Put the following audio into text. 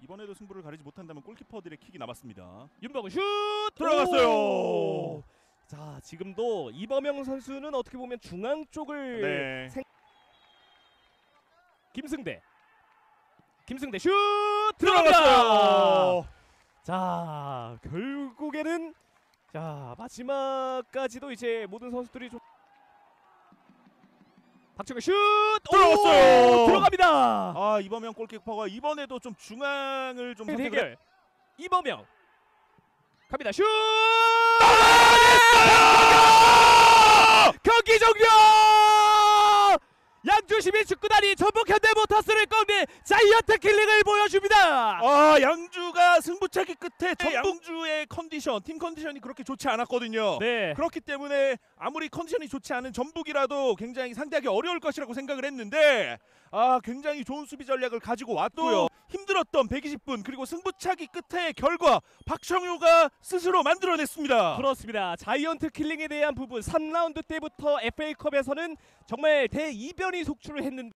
이번에도 승부를 가리지 못한다면 골키퍼들의 킥이 남았습니다. 윤범은 슛 들어갔어요. 오! 자 지금도 이범영 선수는 어떻게 보면 중앙 쪽을 네. 생- 김승대 김승대 슛. 들어갔어요. 자 결국에는 자 마지막까지도 이제 모든 선수들이 좀 박정현 슛! 들어갔어요. 오! 들어갑니다. 아 이범영 골키퍼가 이번에도 좀 중앙을 좀 선택을 했... 대결 이범영. 갑니다. 슛 양주시민 축구단이 전북 현대모터스를 꺾는 giant killing을 보여줍니다 아 양주가 승부차기 끝에 전북주의 컨디션, 팀 컨디션이 그렇게 좋지 않았거든요. 네 그렇기 때문에 아무리 컨디션이 좋지 않은 전북이라도 굉장히 상대하기 어려울 것이라고 생각을 했는데 아 굉장히 좋은 수비 전략을 가지고 왔고요. 힘들었던 120분 그리고 승부차기 끝의 결과 박청효가 스스로 만들어냈습니다. 그렇습니다 자이언트 킬링에 대한 부분 3라운드 때부터 FA컵에서는 정말 대이변이 속출을 했는데